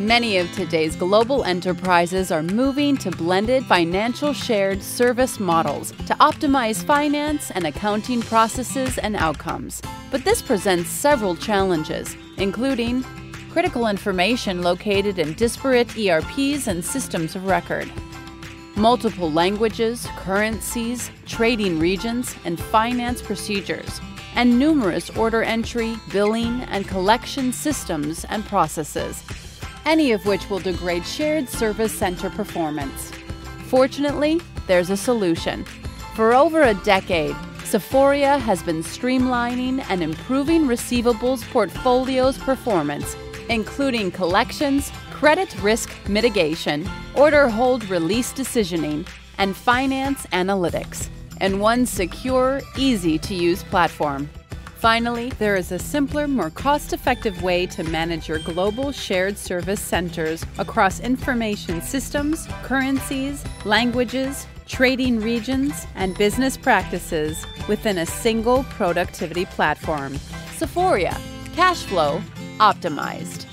Many of today's global enterprises are moving to blended financial shared service models to optimize finance and accounting processes and outcomes. But this presents several challenges, including critical information located in disparate ERPs and systems of record, multiple languages, currencies, trading regions, and finance procedures, and numerous order entry, billing, and collection systems and processes any of which will degrade shared service center performance. Fortunately, there's a solution. For over a decade, Cforia has been streamlining and improving receivables portfolio's performance, including collections, credit risk mitigation, order hold release decisioning, and finance analytics, in one secure, easy to use platform. Finally, there is a simpler, more cost effective way to manage your global shared service centers across information systems, currencies, languages, trading regions, and business practices within a single productivity platform. Cforia, cash flow optimized.